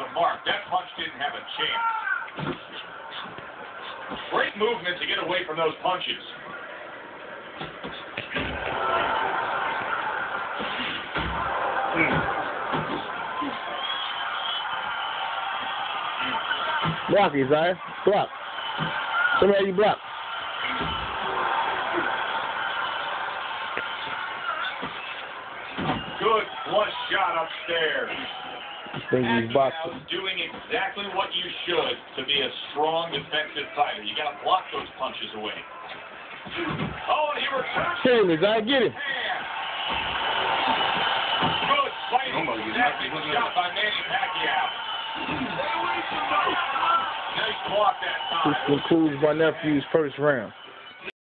the mark. That punch didn't have a chance. Great movement to get away from those punches. Block Zion. Block. Me you block. Good flush shot upstairs. Think he's Pacquiao boxing. doing exactly what you should to be a strong defensive fighter. You got to block those punches away. Oh, and he returns Hit him, Zion. Get him. hand. Good fighting. Nasty shot by Manny Pacquiao. Nice block that This concludes my nephew's first round.